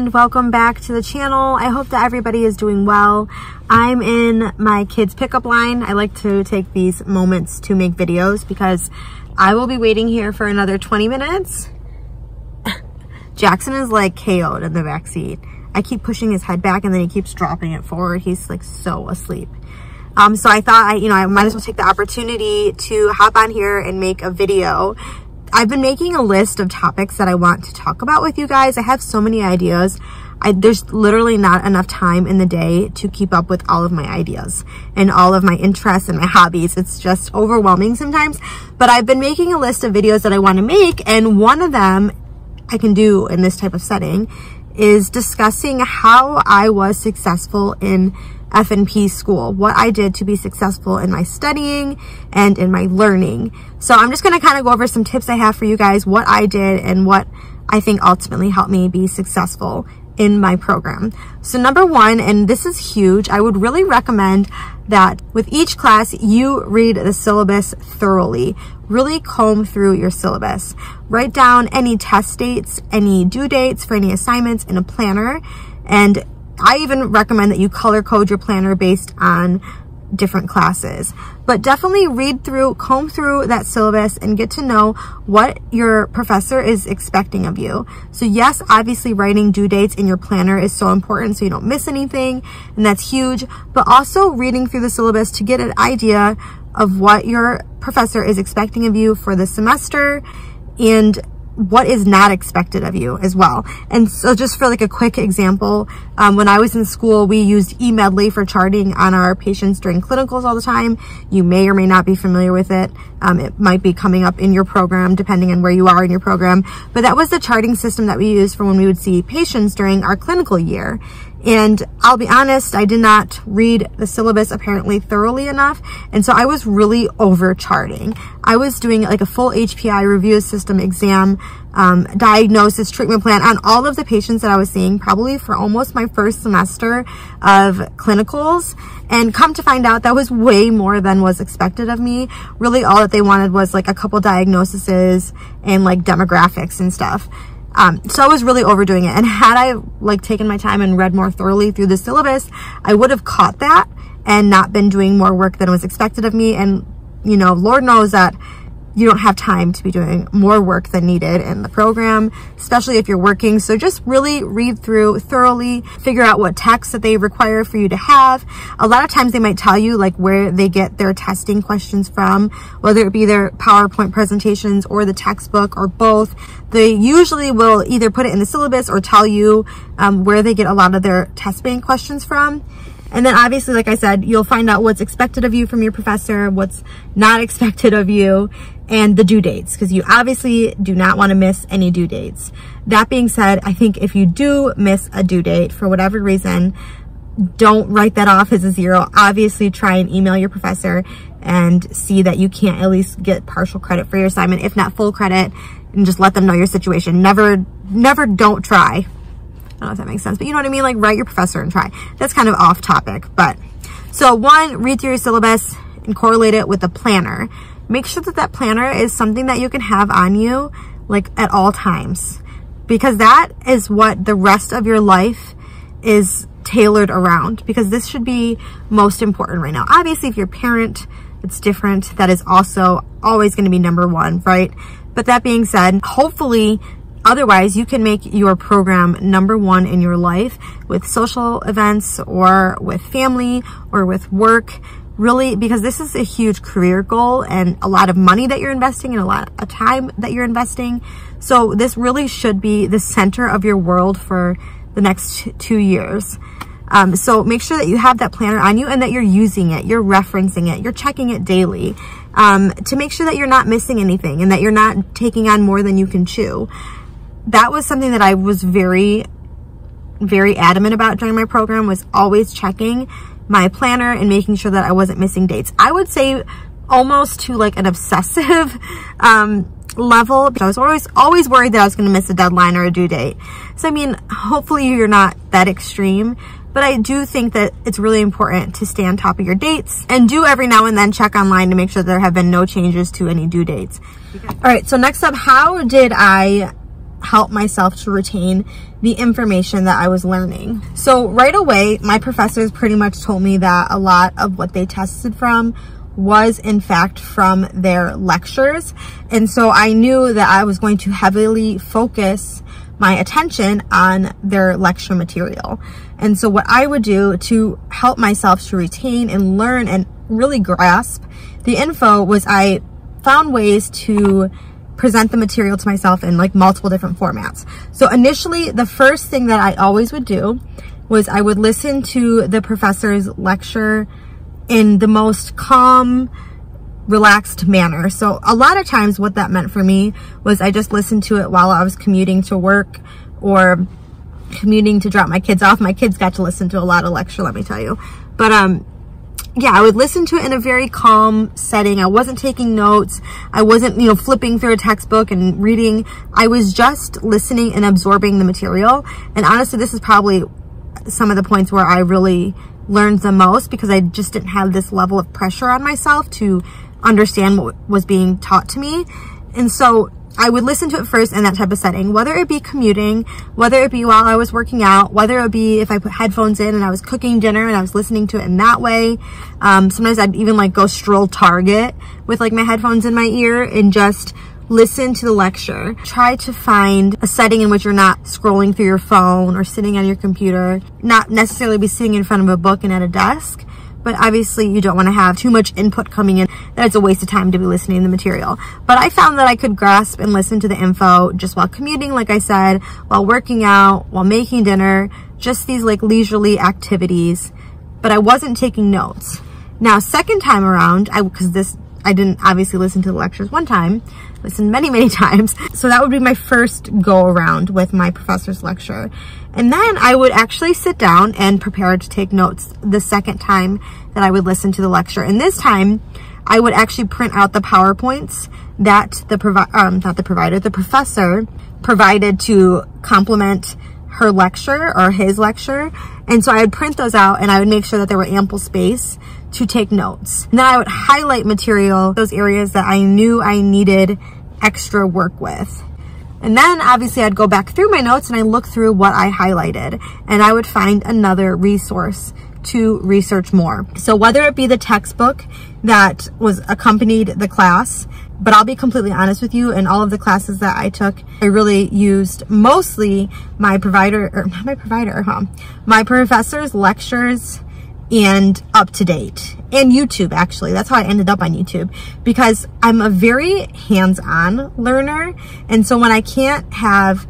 and welcome back to the channel. I hope that everybody is doing well. I'm in my kids pickup line. I like to take these moments to make videos because I will be waiting here for another 20 minutes. Jackson is like KO'd in the back seat. I keep pushing his head back and then he keeps dropping it forward. He's like so asleep. Um, so I thought I, you know, I might as well take the opportunity to hop on here and make a video I've been making a list of topics that I want to talk about with you guys. I have so many ideas. I, there's literally not enough time in the day to keep up with all of my ideas and all of my interests and my hobbies. It's just overwhelming sometimes. But I've been making a list of videos that I want to make. And one of them I can do in this type of setting is discussing how I was successful in FNP school, what I did to be successful in my studying and in my learning. So I'm just going to kind of go over some tips I have for you guys, what I did and what I think ultimately helped me be successful in my program. So number one, and this is huge, I would really recommend that with each class, you read the syllabus thoroughly. Really comb through your syllabus. Write down any test dates, any due dates for any assignments in a planner, and I even recommend that you color code your planner based on different classes. But definitely read through, comb through that syllabus and get to know what your professor is expecting of you. So yes, obviously writing due dates in your planner is so important so you don't miss anything and that's huge, but also reading through the syllabus to get an idea of what your professor is expecting of you for the semester and what is not expected of you as well. And so just for like a quick example, um, when I was in school, we used eMedley for charting on our patients during clinicals all the time. You may or may not be familiar with it. Um, it might be coming up in your program depending on where you are in your program. But that was the charting system that we used for when we would see patients during our clinical year. And I'll be honest, I did not read the syllabus apparently thoroughly enough. And so I was really over charting. I was doing like a full HPI review system exam, um, diagnosis, treatment plan on all of the patients that I was seeing probably for almost my first semester of clinicals. And come to find out that was way more than was expected of me. Really all that they wanted was like a couple diagnoses and like demographics and stuff. Um, so I was really overdoing it. And had I like taken my time and read more thoroughly through the syllabus, I would have caught that and not been doing more work than was expected of me. And, you know, Lord knows that you don't have time to be doing more work than needed in the program, especially if you're working. So just really read through thoroughly, figure out what texts that they require for you to have. A lot of times they might tell you like where they get their testing questions from, whether it be their PowerPoint presentations or the textbook or both. They usually will either put it in the syllabus or tell you um, where they get a lot of their test bank questions from. And then obviously, like I said, you'll find out what's expected of you from your professor, what's not expected of you, and the due dates, because you obviously do not want to miss any due dates. That being said, I think if you do miss a due date for whatever reason, don't write that off as a zero. Obviously, try and email your professor and see that you can't at least get partial credit for your assignment, if not full credit, and just let them know your situation. Never, never don't try. I don't know if that makes sense, but you know what I mean? Like write your professor and try. That's kind of off topic, but so one, read through your syllabus and correlate it with a planner make sure that that planner is something that you can have on you like at all times because that is what the rest of your life is tailored around because this should be most important right now. Obviously, if you're a parent, it's different. That is also always going to be number one, right? But that being said, hopefully otherwise you can make your program number one in your life with social events or with family or with work really because this is a huge career goal and a lot of money that you're investing and a lot of time that you're investing. So this really should be the center of your world for the next two years. Um, so make sure that you have that planner on you and that you're using it, you're referencing it, you're checking it daily um, to make sure that you're not missing anything and that you're not taking on more than you can chew. That was something that I was very, very adamant about during my program was always checking my planner and making sure that I wasn't missing dates. I would say almost to like an obsessive um, level. I was always always worried that I was going to miss a deadline or a due date. So I mean, hopefully you're not that extreme, but I do think that it's really important to stay on top of your dates and do every now and then check online to make sure there have been no changes to any due dates. All right, so next up, how did I help myself to retain the information that I was learning. So right away, my professors pretty much told me that a lot of what they tested from was in fact from their lectures. And so I knew that I was going to heavily focus my attention on their lecture material. And so what I would do to help myself to retain and learn and really grasp the info was I found ways to present the material to myself in like multiple different formats. So initially, the first thing that I always would do was I would listen to the professor's lecture in the most calm, relaxed manner. So a lot of times what that meant for me was I just listened to it while I was commuting to work or commuting to drop my kids off. My kids got to listen to a lot of lecture, let me tell you. But um, yeah, I would listen to it in a very calm setting. I wasn't taking notes. I wasn't, you know, flipping through a textbook and reading. I was just listening and absorbing the material. And honestly, this is probably some of the points where I really learned the most because I just didn't have this level of pressure on myself to understand what was being taught to me. And so I would listen to it first in that type of setting, whether it be commuting, whether it be while I was working out, whether it be if I put headphones in and I was cooking dinner and I was listening to it in that way. Um, sometimes I'd even like go stroll Target with like my headphones in my ear and just listen to the lecture. Try to find a setting in which you're not scrolling through your phone or sitting on your computer, not necessarily be sitting in front of a book and at a desk, but obviously you don't want to have too much input coming in. That it's a waste of time to be listening to the material. But i found that i could grasp and listen to the info just while commuting like i said while working out while making dinner just these like leisurely activities. But i wasn't taking notes. Now second time around i because this I didn't obviously listen to the lectures one time, listened many, many times. So that would be my first go around with my professor's lecture. And then I would actually sit down and prepare to take notes the second time that I would listen to the lecture. And this time I would actually print out the PowerPoints that the provi um, not the provider, the professor provided to complement her lecture or his lecture. And so I would print those out and I would make sure that there were ample space to take notes. And then I would highlight material, those areas that I knew I needed extra work with. And then obviously I'd go back through my notes and I look through what I highlighted and I would find another resource to research more. So whether it be the textbook that was accompanied the class, but I'll be completely honest with you, in all of the classes that I took, I really used mostly my provider, or not my provider, huh? My professor's lectures and UpToDate and YouTube actually that's how I ended up on YouTube because I'm a very hands-on learner and so when I can't have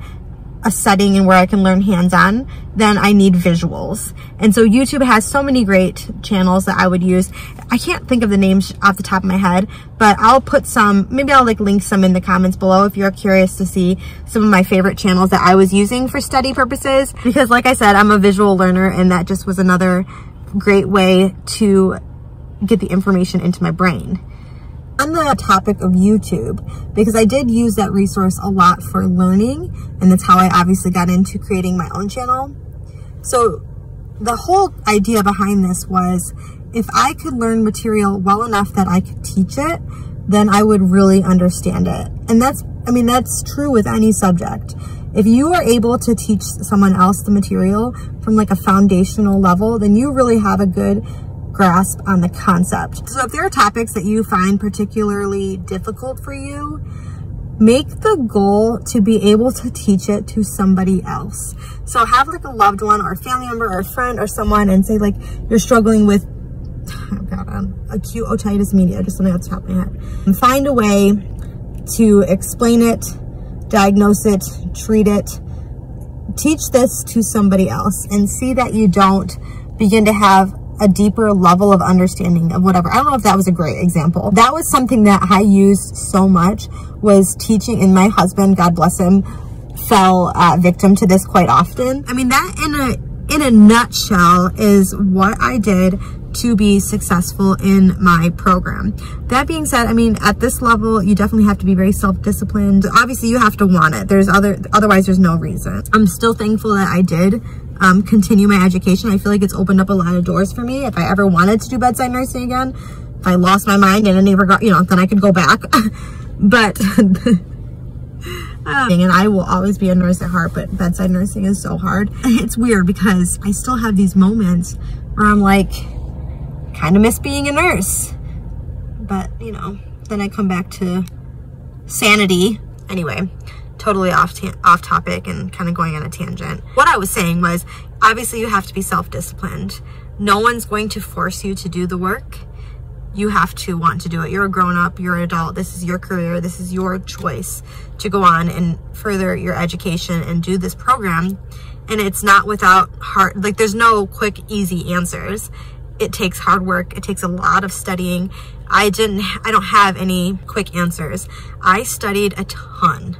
a setting and where I can learn hands-on, then I need visuals. And so YouTube has so many great channels that I would use. I can't think of the names off the top of my head, but I'll put some, maybe I'll like link some in the comments below if you're curious to see some of my favorite channels that I was using for study purposes. Because like I said, I'm a visual learner and that just was another great way to get the information into my brain. On the topic of YouTube, because I did use that resource a lot for learning, and that's how I obviously got into creating my own channel. So the whole idea behind this was if I could learn material well enough that I could teach it, then I would really understand it. And that's, I mean, that's true with any subject. If you are able to teach someone else the material from like a foundational level, then you really have a good grasp on the concept. So if there are topics that you find particularly difficult for you, make the goal to be able to teach it to somebody else. So have like a loved one or a family member or a friend or someone and say like you're struggling with oh God, um, acute otitis media, just something that's top of my head. And find a way to explain it diagnose it, treat it, teach this to somebody else and see that you don't begin to have a deeper level of understanding of whatever. I don't know if that was a great example. That was something that I used so much was teaching and my husband, God bless him, fell uh, victim to this quite often. I mean, that in a in a nutshell is what I did to be successful in my program. That being said, I mean, at this level, you definitely have to be very self-disciplined. Obviously, you have to want it. There's other, otherwise there's no reason. I'm still thankful that I did um, continue my education. I feel like it's opened up a lot of doors for me. If I ever wanted to do bedside nursing again, if I lost my mind and I never got, you know, then I could go back. but and I will always be a nurse at heart, but bedside nursing is so hard. It's weird because I still have these moments where I'm like, kind of miss being a nurse. But, you know, then I come back to sanity. Anyway, totally off, off topic and kind of going on a tangent. What I was saying was, obviously you have to be self-disciplined. No one's going to force you to do the work. You have to want to do it. You're a grown up, you're an adult. This is your career. This is your choice to go on and further your education and do this program. And it's not without hard, like there's no quick, easy answers. It takes hard work. It takes a lot of studying. I didn't, I don't have any quick answers. I studied a ton.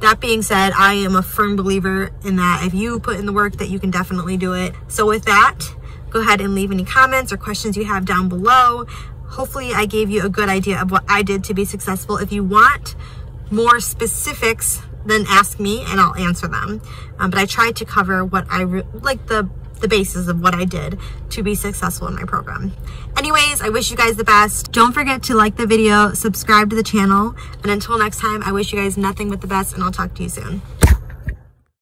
That being said, I am a firm believer in that if you put in the work that you can definitely do it. So with that, go ahead and leave any comments or questions you have down below. Hopefully I gave you a good idea of what I did to be successful. If you want more specifics, then ask me and I'll answer them. Um, but I tried to cover what I, like the the basis of what I did to be successful in my program. Anyways, I wish you guys the best. Don't forget to like the video, subscribe to the channel, and until next time, I wish you guys nothing but the best, and I'll talk to you soon.